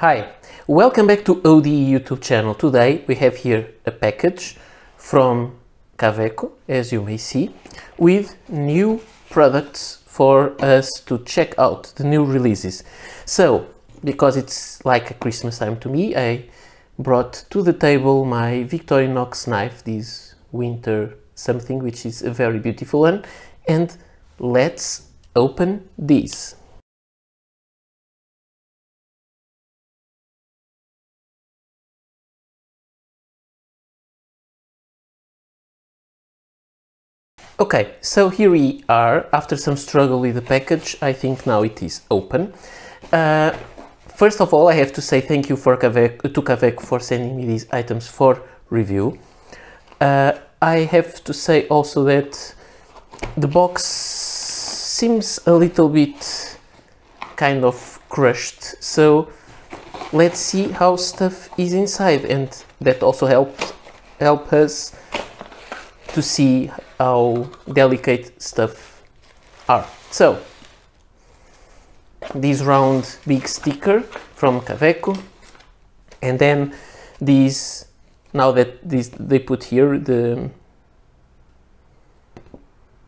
Hi, welcome back to ODE YouTube channel. Today we have here a package from Kaweco, as you may see, with new products for us to check out, the new releases. So, because it's like a Christmas time to me, I brought to the table my Victorinox knife, this winter something, which is a very beautiful one. And let's open this. Okay, so here we are. After some struggle with the package, I think now it is open. Uh, first of all, I have to say thank you for Kaweco, to Kaweco for sending me these items for review. Uh, I have to say also that the box seems a little bit kind of crushed, so let's see how stuff is inside and that also helps help us to see how delicate stuff are. So, this round big sticker from Kaweco and then these, now that they put here the,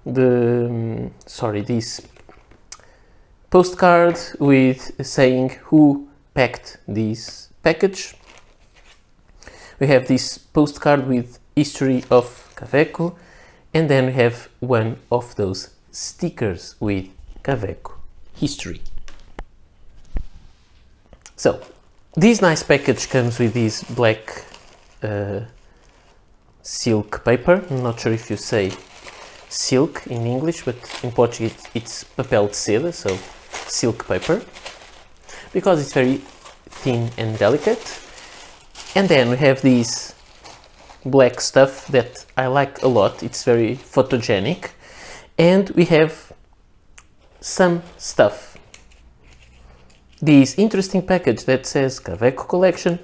the, sorry, this postcard with saying who packed this package. We have this postcard with history of Kaweco and then we have one of those stickers with Kaweco history. So this nice package comes with this black uh, silk paper. I'm not sure if you say silk in English, but in Portuguese it's papel de seda, so silk paper, because it's very thin and delicate. And then we have these black stuff that I like a lot. It's very photogenic. And we have some stuff. This interesting package that says Kaweco Collection.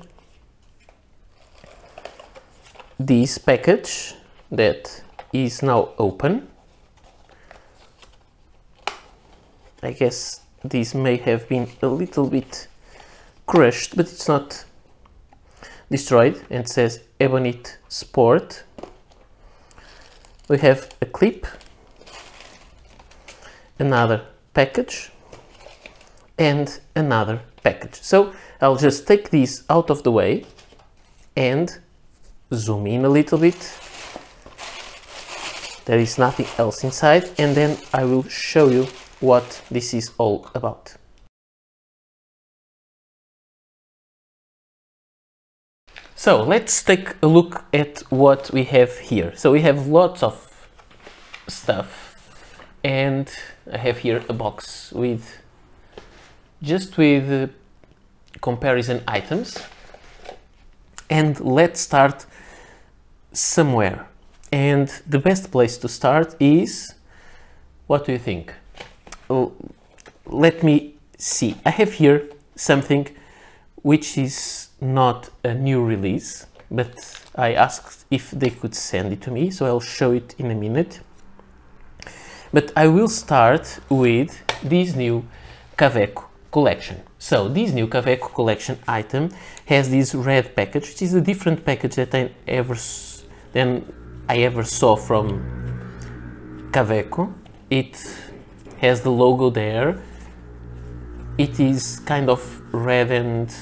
This package that is now open. I guess this may have been a little bit crushed, but it's not destroyed and says Ebonite Sport. We have a clip, another package and another package. So I'll just take this out of the way and zoom in a little bit. There is nothing else inside and then I will show you what this is all about. So let's take a look at what we have here. So we have lots of stuff and I have here a box with just with uh, comparison items. And let's start somewhere. And the best place to start is what do you think? Let me see. I have here something which is not a new release, but I asked if they could send it to me, so I'll show it in a minute. But I will start with this new Kaweco collection. So this new Kaweco collection item has this red package, which is a different package that I ever than I ever saw from Kaweco. It has the logo there. It is kind of red and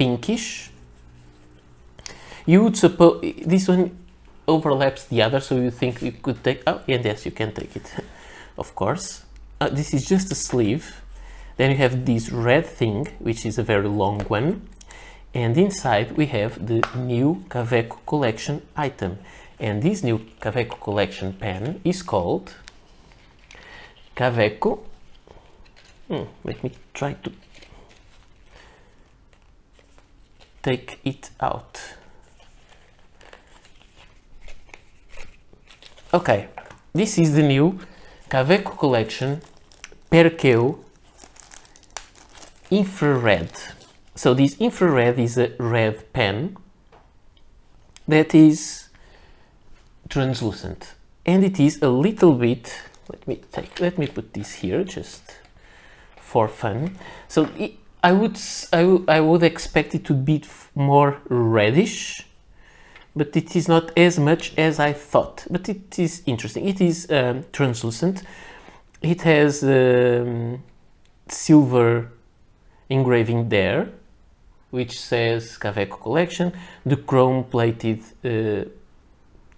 pinkish. You would suppose this one overlaps the other, so you think you could take. Oh, and yes, you can take it, of course. Uh, this is just a sleeve. Then you have this red thing, which is a very long one. And inside we have the new Kaweco collection item. And this new Kaweco collection pen is called Kaweco. Hmm, let me try to take it out. Okay, this is the new Kaweco collection Perkeo infrared. So this infrared is a red pen that is translucent and it is a little bit let me take let me put this here just for fun so it, I would I, I would expect it to be more reddish, but it is not as much as I thought. But it is interesting. It is um, translucent. It has um, silver engraving there, which says Kaweco Collection. The chrome plated uh,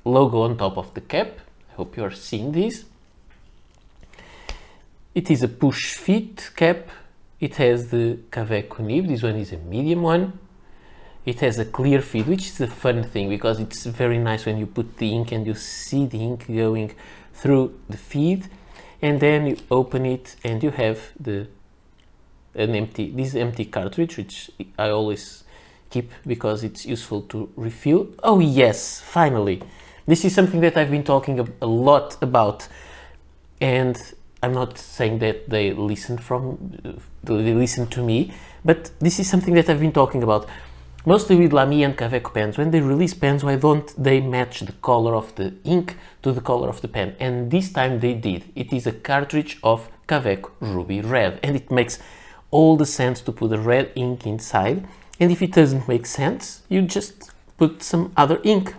logo on top of the cap. I hope you are seeing this. It is a push fit cap. It has the Kaweco nib. This one is a medium one. It has a clear feed, which is a fun thing because it's very nice when you put the ink and you see the ink going through the feed and then you open it and you have the an empty this empty cartridge which I always keep because it's useful to refill. Oh yes, finally. This is something that I've been talking a, a lot about and I'm not saying that they listen from they listen to me, but this is something that I've been talking about. Mostly with Lamy and Kaweco pens, when they release pens, why don't they match the color of the ink to the color of the pen? And this time they did. It is a cartridge of Kaweco Ruby Red, and it makes all the sense to put a red ink inside. And if it doesn't make sense, you just put some other ink.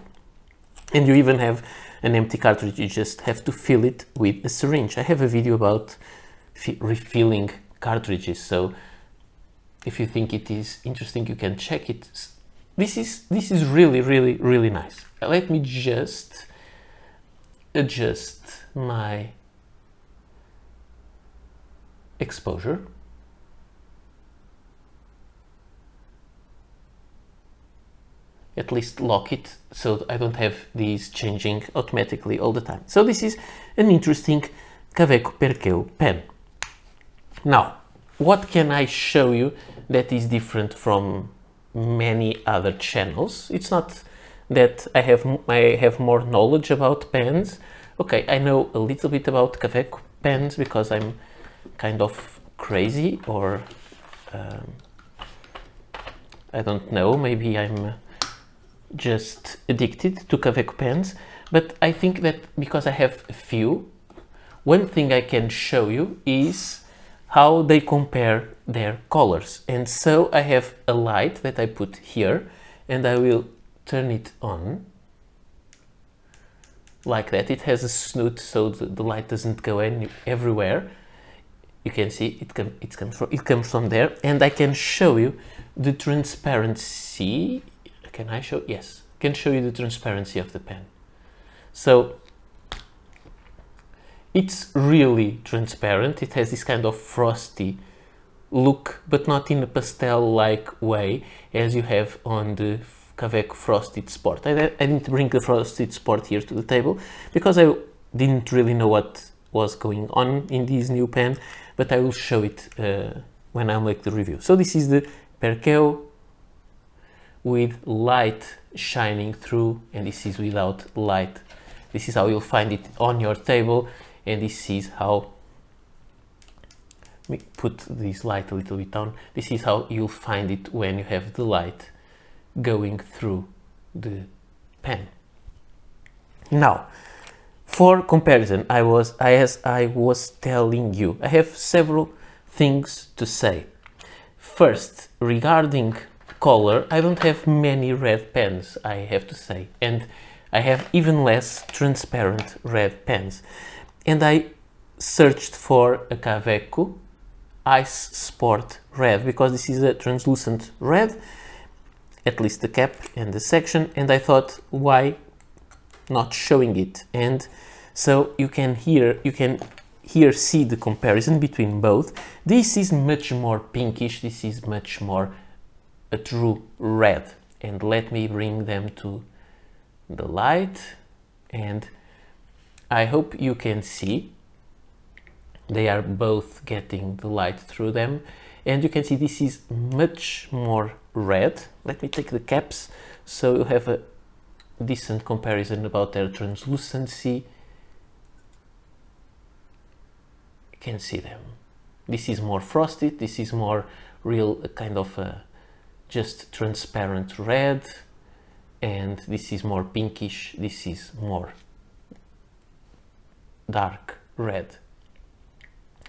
And you even have an empty cartridge, you just have to fill it with a syringe. I have a video about refilling cartridges, so if you think it is interesting, you can check it. This is, this is really, really, really nice. Let me just adjust my exposure. At least lock it so I don't have these changing automatically all the time. So this is an interesting Kaweco Perkeo pen. Now, what can I show you that is different from many other channels. It's not that I have I have more knowledge about pens. Okay, I know a little bit about Kaweco pens because I'm kind of crazy or um, I don't know, maybe I'm just addicted to Kaweco pens. But I think that because I have a few, one thing I can show you is how they compare their colors. And so I have a light that I put here and I will turn it on like that. It has a snoot so the, the light doesn't go any, everywhere. You can see it, com it, comes from, it comes from there and I can show you the transparency. Can I show? Yes, can show you the transparency of the pen. So it's really transparent. It has this kind of frosty look, but not in a pastel-like way as you have on the Kaweco Frosted Sport. I, I, didn't bring the Frosted Sport here to the table because I didn't really know what was going on in this new pen, but I will show it uh, when I make the review. So this is the Perkeo with light shining through, and this is without light. This is how you'll find it on your table and this is how let me put this light a little bit down this is how you'll find it when you have the light going through the pen. Now for comparison i was as i was telling you i have several things to say. First regarding color i don't have many red pens i have to say. And i have even less transparent red pens. And I searched for a Kaweco Ice Sport Red because this is a translucent red, at least the cap and the section, and I thought why not showing it? And so you can hear you can here see the comparison between both. This is much more pinkish this is much more a true red. And let me bring them to the light. And I hope you can see. They are both getting the light through them. And you can see this is much more red. Let me take the caps so you have a decent comparison about their translucency. You can see them. This is more frosted. This is more real kind of a just transparent red and this is more pinkish this is more dark red.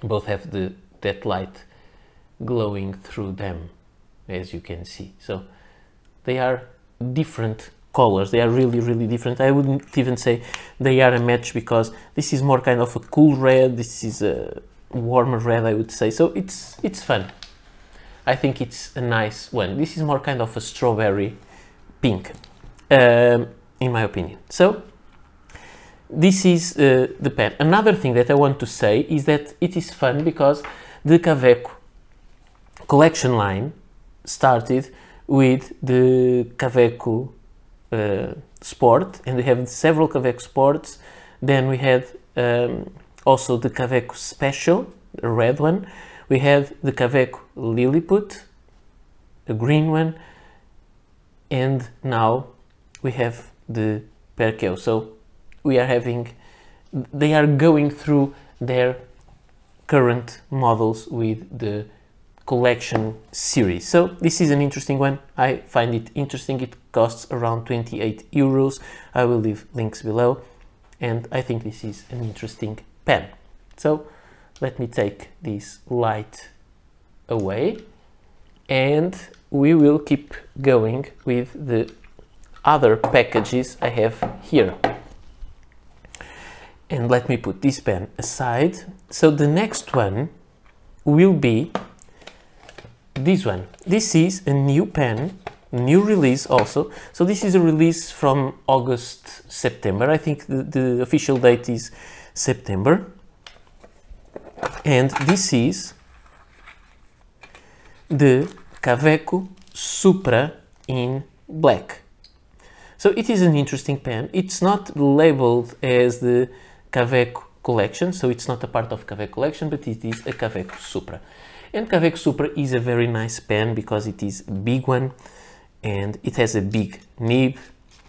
Both have the that light glowing through them, as you can see. So they are different colors. They are really, really different. I wouldn't even say they are a match because this is more kind of a cool red. This is a warmer red, I would say. So it's it's fun. I think it's a nice one. This is more kind of a strawberry pink, um, in my opinion. So this is uh, the pen. Another thing that I want to say is that it is fun because the Kaweco collection line started with the Kaweco uh, Sport and we have several Kaweco Sports. Then we had um, also the Kaweco Special, red one. We have the Kaweco Liliput, the green one. And now we have the Perkeo. So we are having, they are going through their current models with the collection series. So this is an interesting one. I find it interesting. It costs around 28 euros. I will leave links below. And I think this is an interesting pen. So let me take this light away and we will keep going with the other packages I have here. And let me put this pen aside. So the next one will be this one. This is a new pen, new release also. So this is a release from August, September. I think the, the official date is September. And this is the Kaweco Supra in black. So it is an interesting pen. It's not labeled as the Kaweco collection, so it's not a part of Kaweco collection, but it is a Kaweco Supra. And Kaweco Supra is a very nice pen because it is a big one and it has a big nib,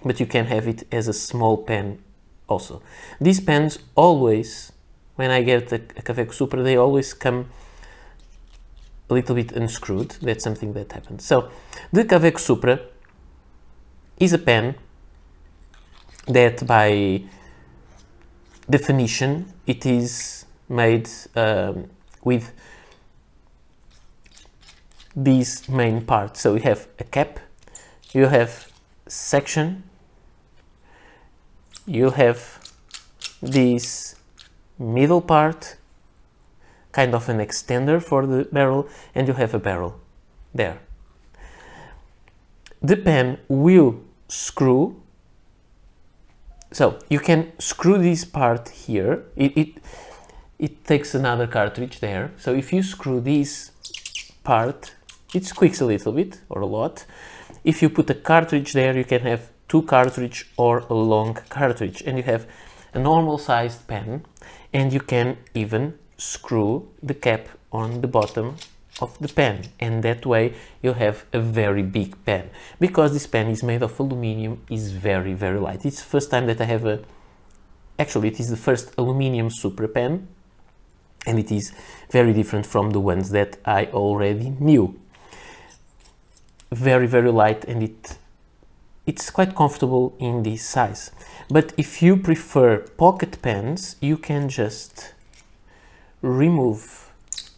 but you can have it as a small pen also. These pens always, when I get a, a Kaweco Supra, they always come a little bit unscrewed. That's something that happens. So the Kaweco Supra is a pen that by definition it is made um, with these main parts. So you have a cap, you have section, you have this middle part, kind of an extender for the barrel, and you have a barrel there. The pen will screw, so you can screw this part here, it, it, it takes another cartridge there, so if you screw this part it squeaks a little bit or a lot. If you put a cartridge there, you can have two cartridge or a long cartridge and you have a normal sized pen and you can even screw the cap on the bottom of the pen. And that way you have a very big pen. Because this pen is made of aluminium is very very light. It's the first time that I have a actually it is the first aluminium Supra pen. And it is very different from the ones that I already knew. Very very light and it it's quite comfortable in this size. But if you prefer pocket pens you can just remove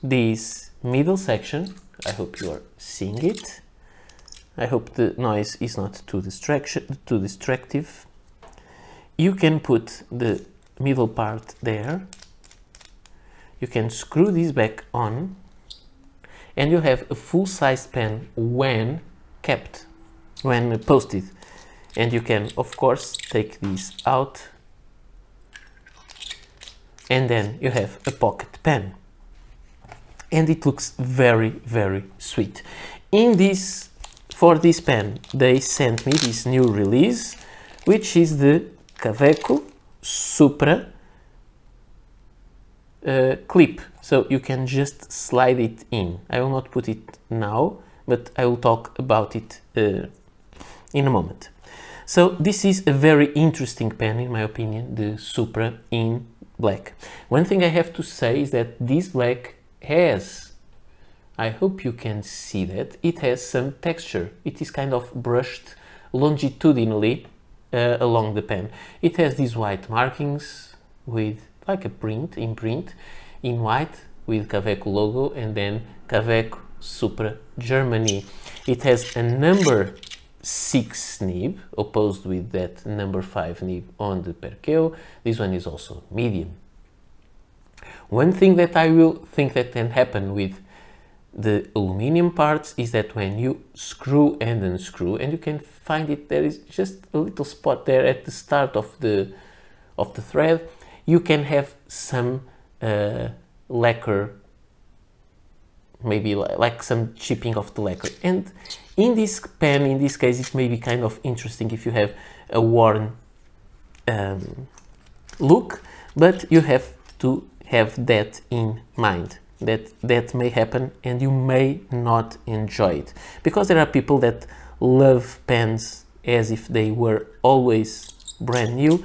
this middle section. I hope you are seeing it. I hope the noise is not too distraction too distractive. You can put the middle part there. You can screw this back on. And you have a full-sized pen when kept, when posted. And you can, of course, take these out and then you have a pocket pen. And it looks very, very sweet. In this, for this pen, they sent me this new release, which is the Kaweco Supra uh, clip so you can just slide it in I will not put it now but I will talk about it uh, in a moment so this is a very interesting pen in my opinion the Supra in black. One thing I have to say is that this black has I hope you can see that it has some texture. It is kind of brushed longitudinally uh, along the pen. It has these white markings with like a print, imprint in white with Kaweco logo and then Kaweco Supra Germany. It has a number 6 nib opposed with that number 5 nib on the Perkeo. This one is also medium. One thing that I will think that can happen with the aluminium parts is that when you screw and unscrew and you can find it there is just a little spot there at the start of the of the thread you can have some uh, lacquer maybe like some chipping of the lacquer and in this pen in this case it may be kind of interesting if you have a worn um, look but you have to have that in mind that that may happen and you may not enjoy it. Because there are people that love pens as if they were always brand new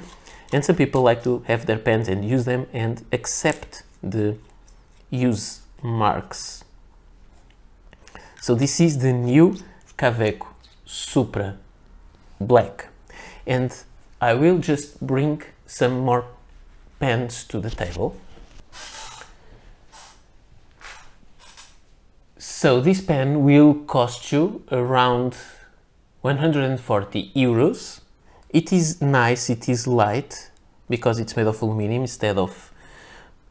and some people like to have their pens and use them and accept the use marks so this is the new Kaweco Supra Black and I will just bring some more pens to the table So this pen will cost you around 140 euros. It is nice, it is light because it's made of aluminum instead of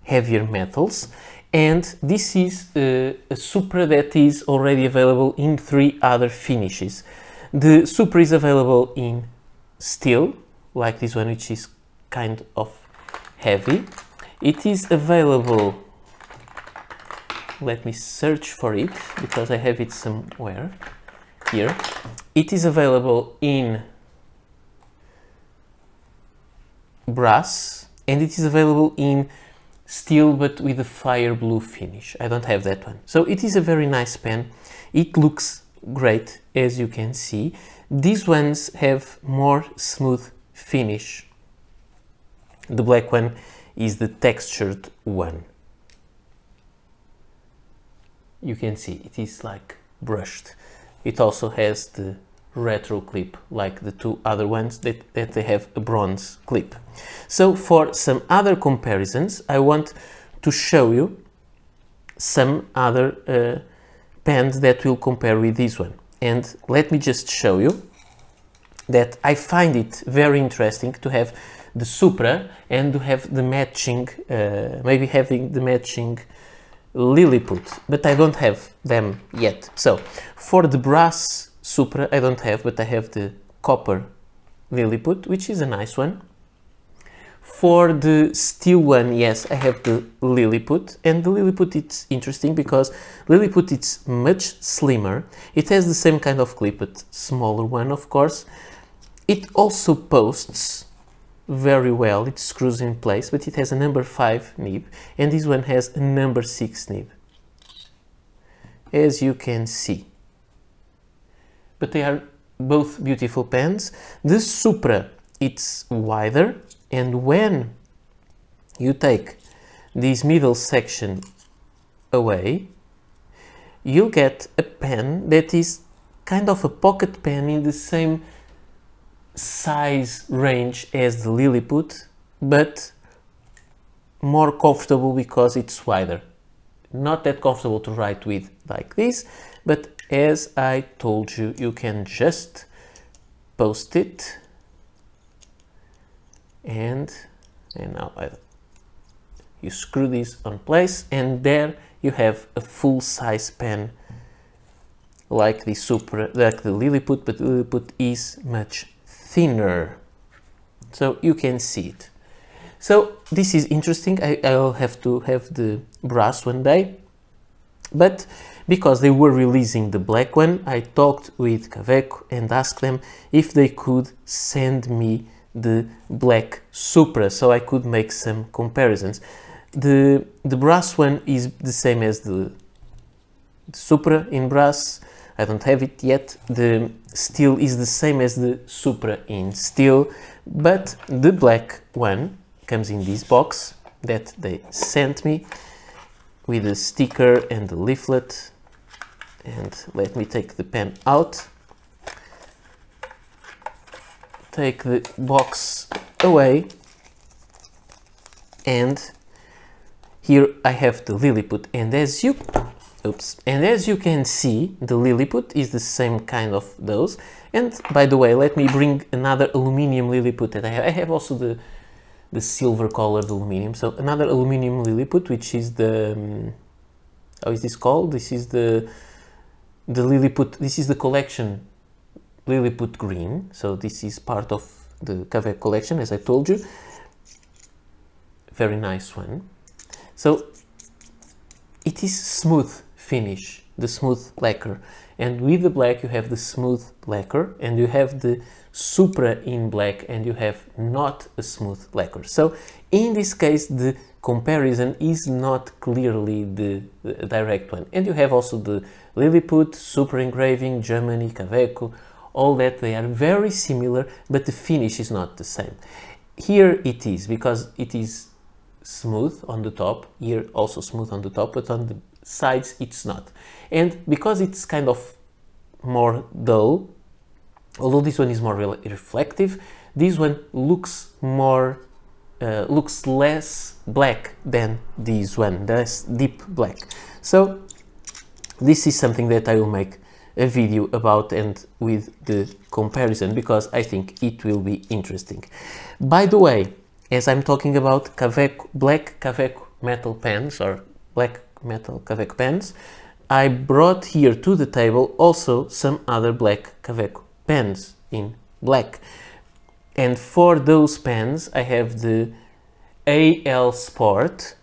heavier metals. And this is uh, a Supra that is already available in three other finishes. The Supra is available in steel, like this one, which is kind of heavy. It is available let me search for it because I have it somewhere here. It is available in brass and it is available in steel but with a fire blue finish. I don't have that one. So it is a very nice pen. It looks great as you can see. These ones have more smooth finish. The black one is the textured one you can see it is like brushed. It also has the retro clip like the two other ones that, that they have a bronze clip. So for some other comparisons I want to show you some other uh, pens that will compare with this one and let me just show you that I find it very interesting to have the Supra and to have the matching, uh, maybe having the matching Liliput, but I don't have them yet. So for the brass Supra, I don't have, but I have the copper Liliput, which is a nice one. For the steel one, yes, I have the Liliput, and the Liliput it's interesting because Liliput it's much slimmer. It has the same kind of clip, but smaller one, of course. It also posts very well. It screws in place, but it has a number 5 nib and this one has a number 6 nib. As you can see. But they are both beautiful pens. The Supra, it's wider and when you take this middle section away, you'll get a pen that is kind of a pocket pen in the same size range as the Liliput, but more comfortable because it's wider. Not that comfortable to write with like this, but as I told you, you can just post it and, and now I, you screw this on place and there you have a full size pen like the Supra, like the Liliput, but Liliput is much thinner. So you can see it. So this is interesting. I, I'll have to have the brass one day. But because they were releasing the black one I talked with Kaweco and asked them if they could send me the black Supra so I could make some comparisons the the brass one is the same as the, the Supra in brass I don't have it yet. The steel is the same as the Supra in steel, but the black one comes in this box that they sent me with a sticker and the leaflet. And let me take the pen out. Take the box away. And here I have the Liliput and as you oops and as you can see the Liliput is the same kind of those. And by the way let me bring another aluminium Liliput that I have. I have also the the silver colored aluminium. So another aluminium Liliput which is the um, how is this called? This is the the Liliput this is the collection Liliput green so this is part of the Kaweco collection as I told you very nice one so it is smooth finish, the smooth lacquer. And with the black you have the smooth lacquer and you have the Supra in black and you have not a smooth lacquer. So in this case the comparison is not clearly the, the direct one. And you have also the Liliput, Super engraving, Germany, Kaweco, all that they are very similar but the finish is not the same. Here it is because it is smooth on the top, here also smooth on the top, but on the sides it's not. And because it's kind of more dull, although this one is more re reflective, this one looks more, uh, looks less black than this one, less deep black. So this is something that I will make a video about and with the comparison because I think it will be interesting. By the way, as I'm talking about Kaweco, black Kaweco metal pens or black metal Kaweco pens, I brought here to the table also some other black Kaweco pens in black. And for those pens I have the AL Sport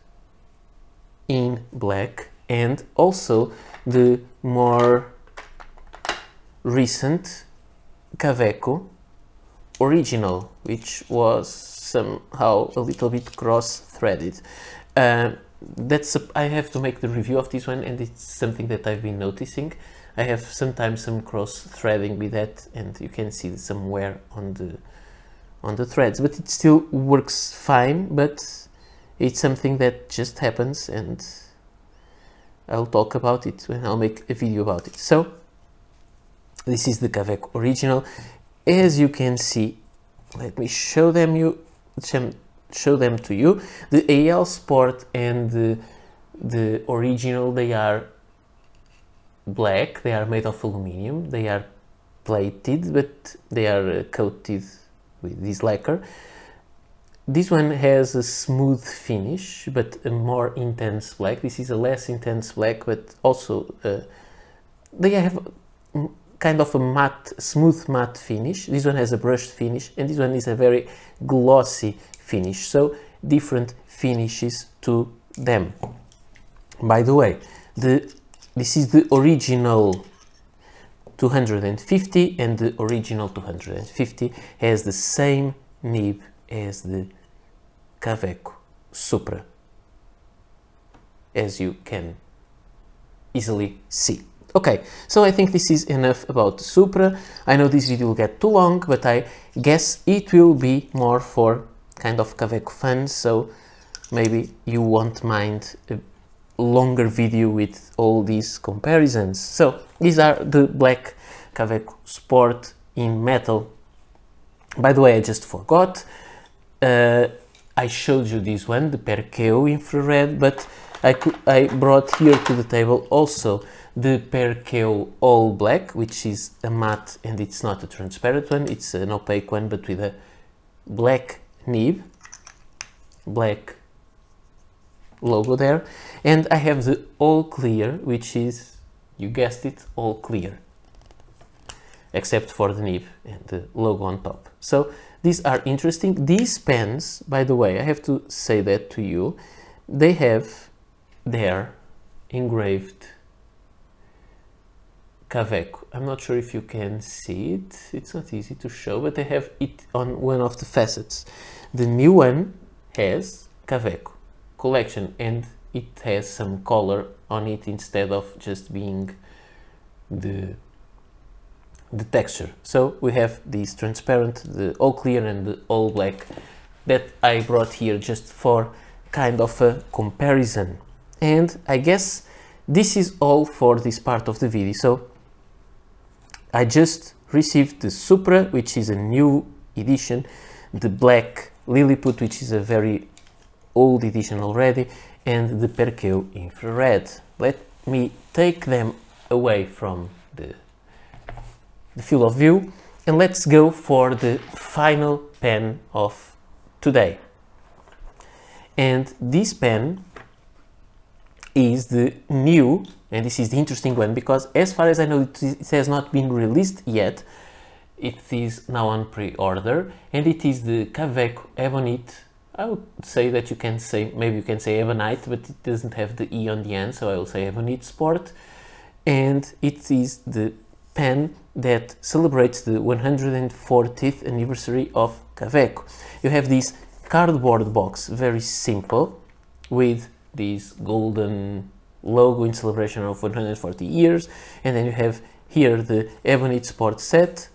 in black and also the more recent Kaweco original which was somehow a little bit cross-threaded. Uh, that's a, I have to make the review of this one and it's something that I've been noticing. I have sometimes some cross-threading with that and you can see some wear on the on the threads but it still works fine but it's something that just happens and I'll talk about it when I'll make a video about it. So this is the Kaweco original. As you can see, let me show them you show them to you. The AL Sport and the, the original, they are black, they are made of aluminum, they are plated, but they are uh, coated with this lacquer. This one has a smooth finish, but a more intense black. This is a less intense black, but also uh, they have kind of a matte, smooth matte finish. This one has a brushed finish and this one is a very glossy finish. So different finishes to them. By the way, the this is the original 250 and the original 250 has the same nib as the Kaweco Supra as you can easily see. Okay, so I think this is enough about Supra. I know this video will get too long, but I guess it will be more for kind of Kaweco fans, so maybe you won't mind a longer video with all these comparisons. So these are the black Kaweco Sport in metal. By the way, I just forgot. Uh, I showed you this one, the Perkeo infrared, but I, could, I brought here to the table also the Perkeo All Black, which is a matte and it's not a transparent one, it's an opaque one but with a black nib, black logo there. And I have the All Clear, which is, you guessed it, all clear, except for the nib and the logo on top. So these are interesting. These pens, by the way, I have to say that to you, they have there engraved Kaweco. I'm not sure if you can see it. It's not easy to show, but they have it on one of the facets. The new one has Kaweco collection and it has some color on it instead of just being the the texture. So we have this transparent, the all clear and the all black that I brought here just for kind of a comparison. And I guess this is all for this part of the video. So I just received the Supra, which is a new edition, the black Liliput, which is a very old edition already, and the Perkeo infrared. Let me take them away from the, field of view and let's go for the final pen of today. And this pen is the new, and this is the interesting one because as far as I know it has not been released yet, it is now on pre-order and it is the Kaweco Ebonite I would say that you can say, maybe you can say Ebonite, but it doesn't have the E on the end, so I will say Ebonite Sport. And it is the pen that celebrates the 140th anniversary of Kaweco. You have this cardboard box, very simple, with this golden logo in celebration of 140 years. And then you have here the Ebonite Sport set,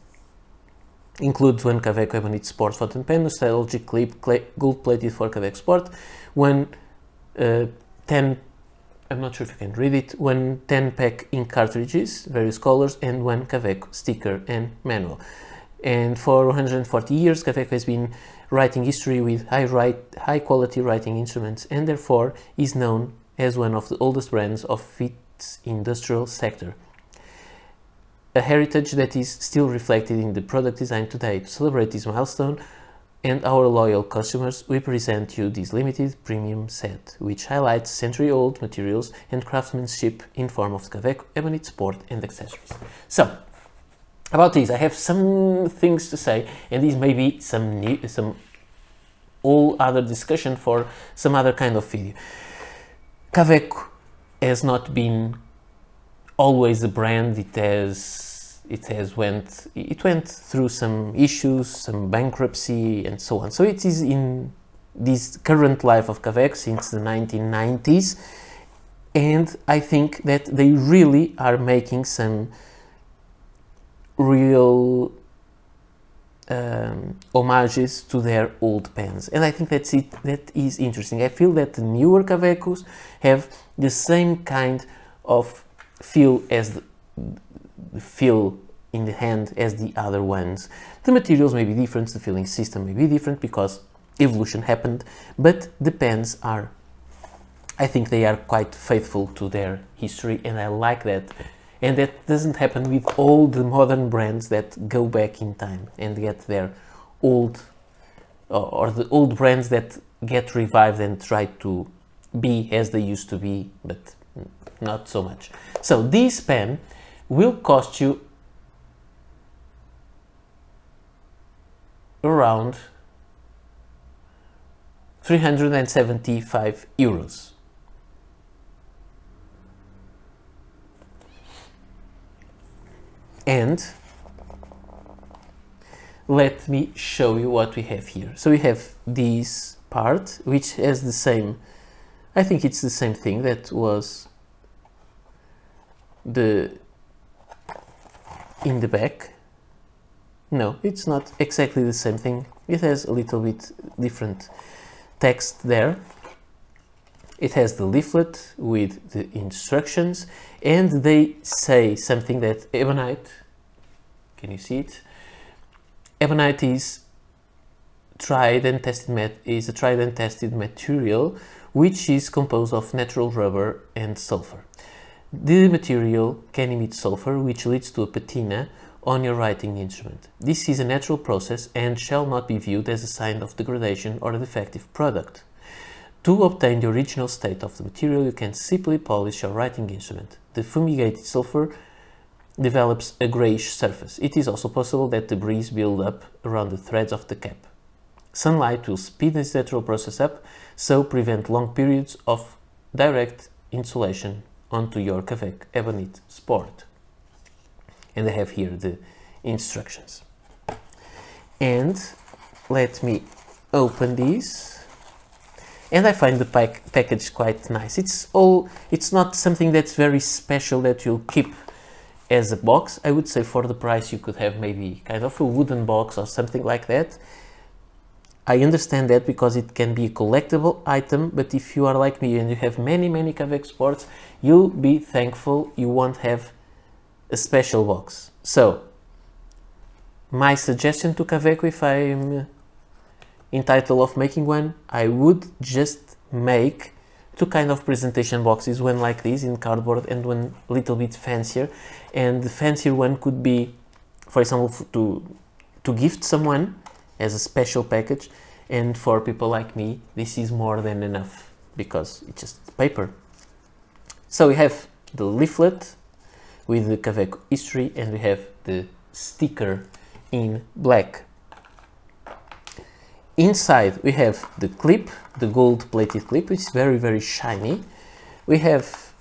includes one Kaweco Ebonite Sport fountain pen, nostalgic clip, gold plated for Kaweco Sport, one uh, 10, I'm not sure if you can read it, one 10 pack ink cartridges, various colors, and one Kaweco sticker and manual. And for 140 years, Kaweco has been writing history with high, write, high quality writing instruments and therefore is known as one of the oldest brands of its industrial sector a heritage that is still reflected in the product design today. To celebrate this milestone and our loyal customers, we present you this limited premium set, which highlights century-old materials and craftsmanship in form of Kaweco, Ebonite Sport and accessories. So, about this, I have some things to say, and these may be some new, some all other discussion for some other kind of video. Kaweco has not been always a brand. It has it has went it went through some issues, some bankruptcy, and so on. So it is in this current life of Kaweco since the 1990s, and I think that they really are making some real um, homages to their old pens. And I think that's it that is interesting. I feel that the newer Kawecos have the same kind of feel as the feel in the hand as the other ones. The materials may be different, the filling system may be different because evolution happened, but the pens are, I think they are quite faithful to their history and I like that. And that doesn't happen with all the modern brands that go back in time and get their old, uh, or the old brands that get revived and try to be as they used to be, but not so much. So this pen will cost you around 375 euros. And let me show you what we have here. So we have this part, which has the same, I think it's the same thing that was the in the back? No it's not exactly the same thing. It has a little bit different text there. It has the leaflet with the instructions and they say something that ebonite can you see it? Ebonite is tried and tested is a tried and tested material which is composed of natural rubber and sulfur the material can emit sulfur, which leads to a patina on your writing instrument. This is a natural process and shall not be viewed as a sign of degradation or a defective product. To obtain the original state of the material, you can simply polish your writing instrument. The fumigated sulfur develops a grayish surface. It is also possible that debris build up around the threads of the cap. Sunlight will speed this natural process up, so prevent long periods of direct insolation onto your Kaweco Ebonite Sport. And I have here the instructions. And let me open this. And I find the pack package quite nice. It's all, it's not something that's very special that you'll keep as a box. I would say for the price you could have maybe kind of a wooden box or something like that. I understand that because it can be a collectible item, but if you are like me and you have many, many Kaweco Sports, you'll be thankful you won't have a special box. So, my suggestion to Kaweco if I'm entitled of making one, I would just make two kind of presentation boxes, one like this in cardboard and one little bit fancier. And the fancier one could be, for example, to, to gift someone as a special package. And for people like me, this is more than enough because it's just paper. So we have the leaflet with the Kaweco history and we have the sticker in black. Inside we have the clip, the gold plated clip, is very very shiny. We have,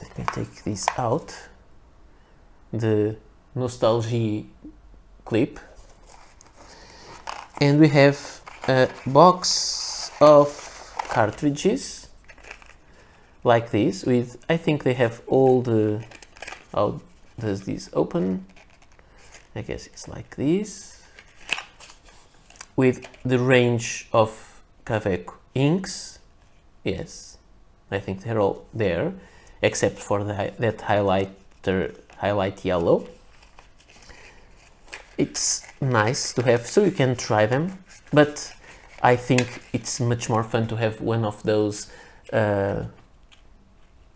let me take this out, the nostalgia clip. And we have a box of cartridges like this with, I think they have all the, how does this open? I guess it's like this with the range of Kaweco inks. Yes, I think they're all there, except for the, that highlighter, highlight yellow. It's nice to have, so you can try them, but I think it's much more fun to have one of those, uh,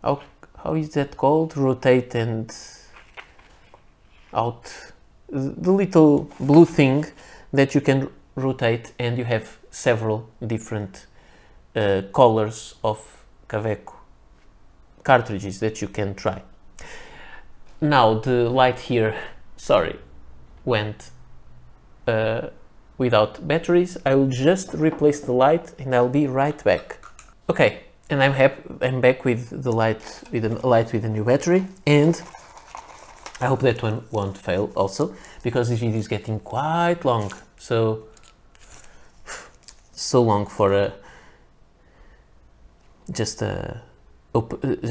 how, how is that called? Rotate and out, the little blue thing that you can rotate and you have several different uh, colors of Kaweco cartridges that you can try. Now the light here, sorry, went uh, without batteries. I will just replace the light and I'll be right back. Okay, and I'm happy, I'm back with the light with a light with a new battery and I hope that one won't fail also because this video is getting quite long. So so long for a just a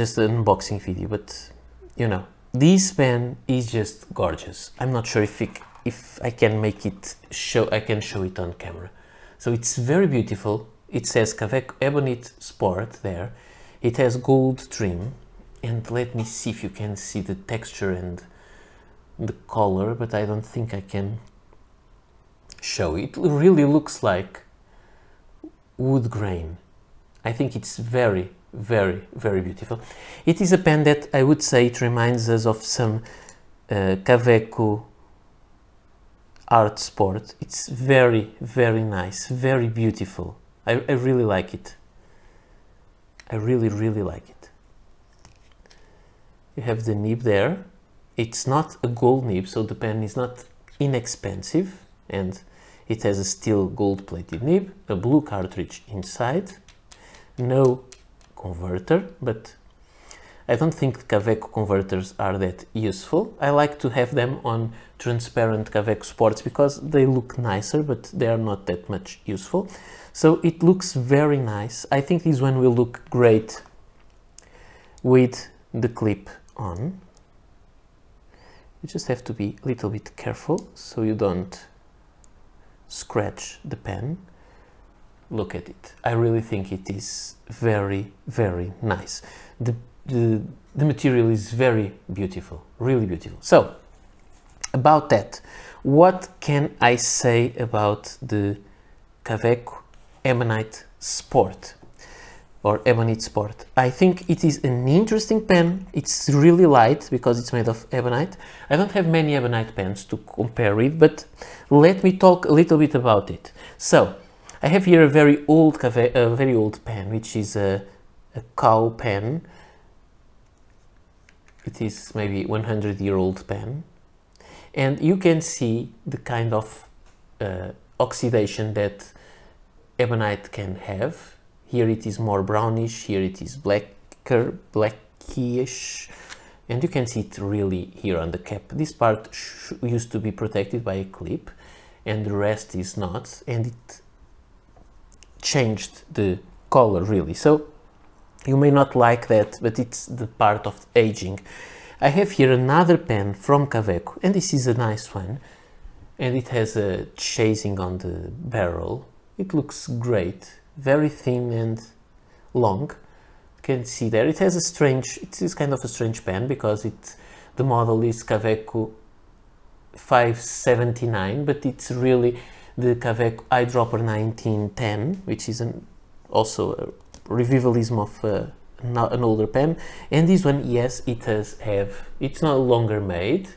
just an unboxing video but you know this pen is just gorgeous i'm not sure if it, if i can make it show i can show it on camera. So it's very beautiful. It says Kaweco Ebonite Sport there. It has gold trim. And let me see if you can see the texture and the color but i don't think i can show it, really looks like wood grain. I think it's very, very, very beautiful. It is a pen that I would say it reminds us of some uh, Kaweco art sport. It's very, very nice, very beautiful. I, I really like it. I really, really like it. You have the nib there. It's not a gold nib, so the pen is not inexpensive and it has a steel gold plated nib, a blue cartridge inside, no converter, but I don't think Kaweco converters are that useful. I like to have them on transparent Kaweco Sports because they look nicer, but they are not that much useful. So it looks very nice. I think this one will look great with the clip on. You just have to be a little bit careful so you don't scratch the pen look at it I really think it is very very nice the, the, the material is very beautiful really beautiful so about that what can I say about the Kaweco Ebonite Sport or Ebonite Sport. I think it is an interesting pen. It's really light because it's made of ebonite. I don't have many ebonite pens to compare with, but let me talk a little bit about it. So, I have here a very old a very old pen, which is a, a Caw pen. It is maybe 100 year old pen. And you can see the kind of uh, oxidation that ebonite can have here it is more brownish, here it is blacker, blackish, and you can see it really here on the cap. This part used to be protected by a clip and the rest is not, and it changed the color really. So you may not like that, but it's the part of aging. I have here another pen from Kaweco, and this is a nice one. And it has a chasing on the barrel. It looks great very thin and long. You can see there it has a strange, it is kind of a strange pen because it the model is Kaweco 579, but it's really the Kaweco Eyedropper 1910, which is a also a revivalism of uh, an older pen. And this one, yes, it does have, it's no longer made.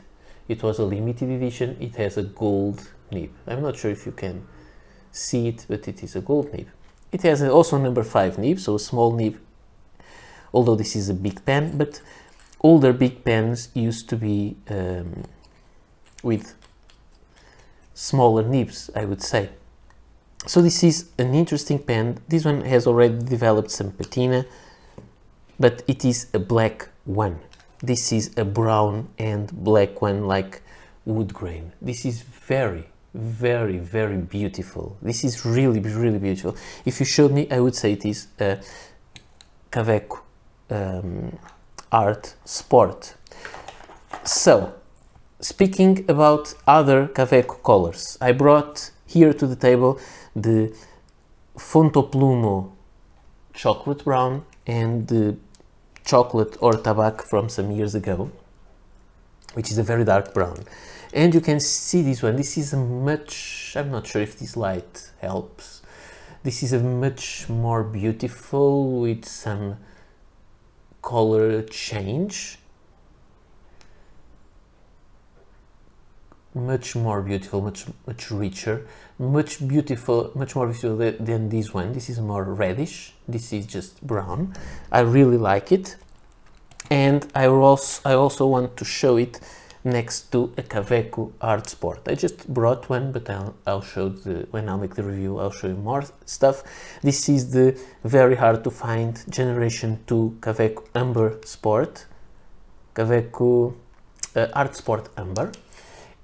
It was a limited edition. It has a gold nib. I'm not sure if you can see it, but it is a gold nib. It has also number 5 nib, so a small nib, although this is a big pen, but older big pens used to be um, with smaller nibs, I would say. So this is an interesting pen. This one has already developed some patina, but it is a black one. This is a brown and black one like wood grain. This is very, very, very beautiful. This is really, really beautiful. If you showed me, I would say it is a Kaweco um, art sport. So, speaking about other Kaweco colors, I brought here to the table the Fontoplumo chocolate brown and the chocolate or Tabak from some years ago, which is a very dark brown. And you can see this one. This is a much, I'm not sure if this light helps. This is a much more beautiful with some color change. Much more beautiful, much much richer, much beautiful, much more beautiful than this one. This is more reddish. This is just brown. I really like it, and I also I also want to show it next to a Kaweco Art Sport. I just brought one, but I'll, I'll show the, when I'll make the review, I'll show you more stuff. This is the very hard to find Generation 2 Kaweco Amber Sport, Kaweco uh, Art Sport Amber.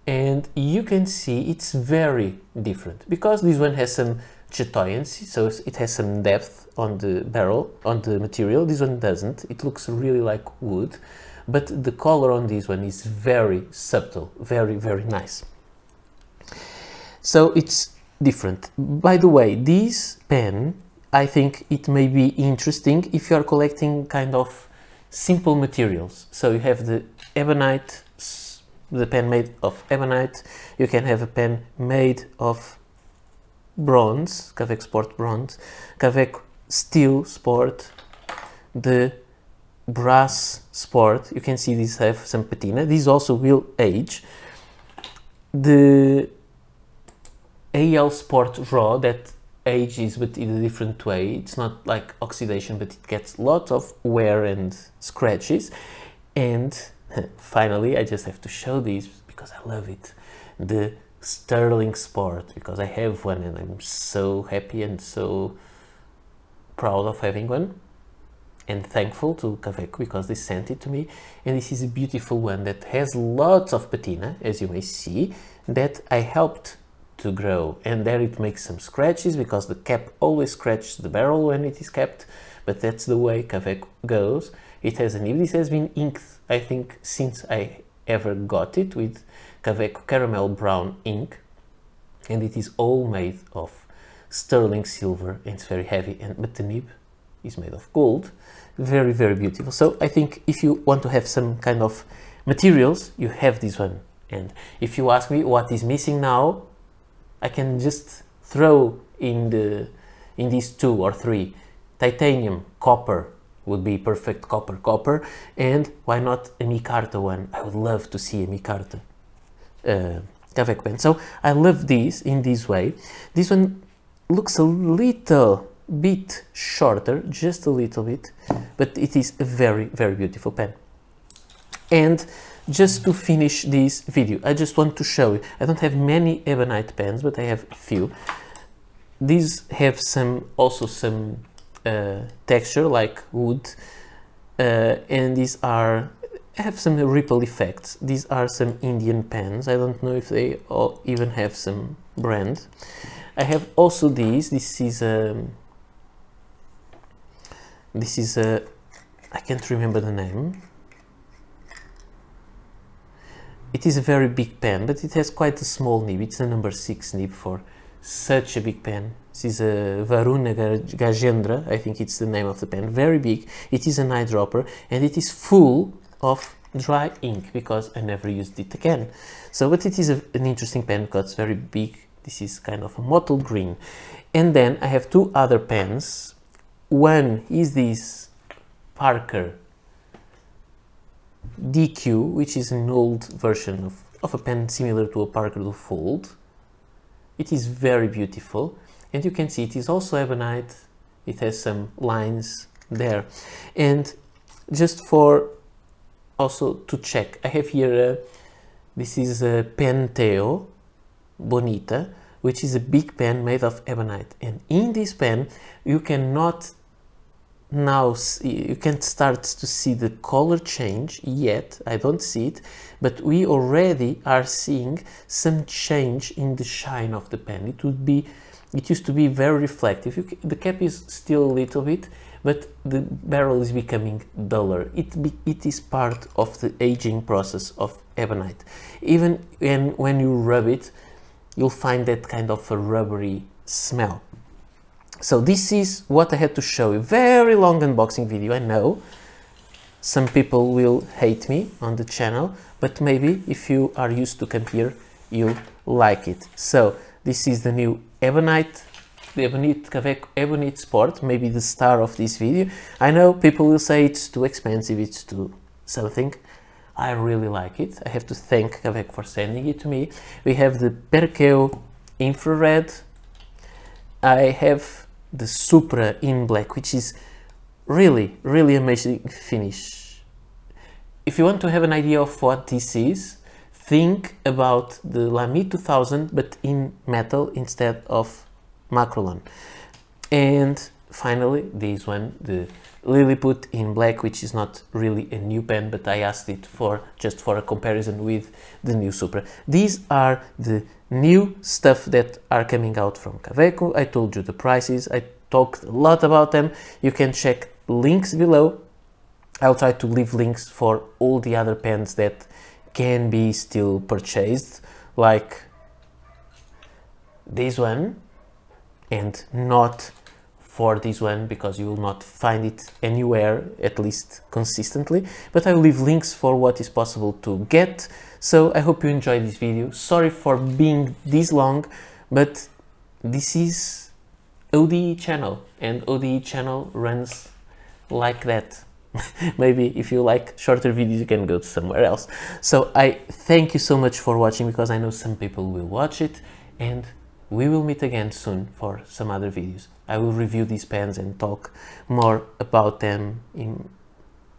And you can see it's very different because this one has some chatoyancy, so it has some depth on the barrel, on the material. This one doesn't. It looks really like wood but the color on this one is very subtle, very, very nice. So it's different. By the way, this pen, I think it may be interesting if you are collecting kind of simple materials. So you have the ebonite, the pen made of ebonite, you can have a pen made of bronze, Kaweco Sport bronze, Kaweco Steel Sport, the brass sport. You can see these have some patina. These also will age. The AL Sport Raw that ages but in a different way. It's not like oxidation but it gets lots of wear and scratches. And finally I just have to show these because I love it. The Sterling Sport because I have one and I'm so happy and so proud of having one. And thankful to Kaweco because they sent it to me. And this is a beautiful one that has lots of patina as you may see that I helped to grow. And there it makes some scratches because the cap always scratches the barrel when it is kept. But that's the way Kaweco goes it has a nib this has been inked I think since I ever got it with Kaweco caramel brown ink. And it is all made of sterling silver and it's very heavy and but the nib is made of gold. Very very beautiful. So i think if you want to have some kind of materials you have this one. And if you ask me what is missing now i can just throw in the in these two or three titanium copper would be perfect copper copper and why not a micarta one i would love to see a micarta uh, pen so i love these in this way this one looks a little bit shorter, just a little bit, but it is a very, very beautiful pen. And just to finish this video, I just want to show you, I don't have many ebonite pens, but I have a few. These have some, also some texture like wood, uh, and these are, have some ripple effects. These are some Indian pens. I don't know if they all even have some brand. I have also these, this is a, um, this is a I can't remember the name it is a very big pen but it has quite a small nib it's a number 6 nib for such a big pen. This is a Varuna Gajendra I think it's the name of the pen very big. It is an eyedropper and it is full of dry ink because I never used it again. So but it is a, an interesting pen because it's very big. This is kind of a mottled green. And then I have two other pens. One is this Parker DQ, which is an old version of, of a pen similar to a Parker Fold. It is very beautiful and you can see it is also ebonite. It has some lines there. And just for also to check, I have here, uh, this is a Penteo Bonita, which is a big pen made of ebonite. And in this pen, you cannot now you can start to see the color change yet i don't see it but we already are seeing some change in the shine of the pen. It would be it used to be very reflective. You, the cap is still a little bit but the barrel is becoming duller. It be, it is part of the aging process of ebonite. Even when when you rub it you'll find that kind of a rubbery smell so this is what I had to show you. Very long unboxing video, I know. Some people will hate me on the channel, but maybe if you are used to come here, you'll like it. So this is the new Ebonite, the Ebonite Kaweco Ebonite Sport, maybe the star of this video. I know people will say it's too expensive, it's too something. I really like it. I have to thank Kaweco for sending it to me. We have the Perkeo infrared. I have the Supra in black, which is really, really amazing finish. If you want to have an idea of what this is, think about the Lamy 2000, but in metal instead of Makrolon. And finally, this one, the Liliput in black, which is not really a new pen, but I asked it for just for a comparison with the new Supra. These are the new stuff that are coming out from Kaweco. I told you the prices, I talked a lot about them. You can check links below. I'll try to leave links for all the other pens that can be still purchased, like this one, and not for this one because you will not find it anywhere, at least consistently. But I will leave links for what is possible to get. So I hope you enjoyed this video. Sorry for being this long, but this is ODE channel and ODE channel runs like that. Maybe if you like shorter videos, you can go to somewhere else. So I thank you so much for watching because I know some people will watch it and we will meet again soon for some other videos. I will review these pens and talk more about them in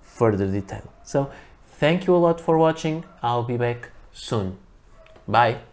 further detail. So thank you a lot for watching. I'll be back soon. Bye.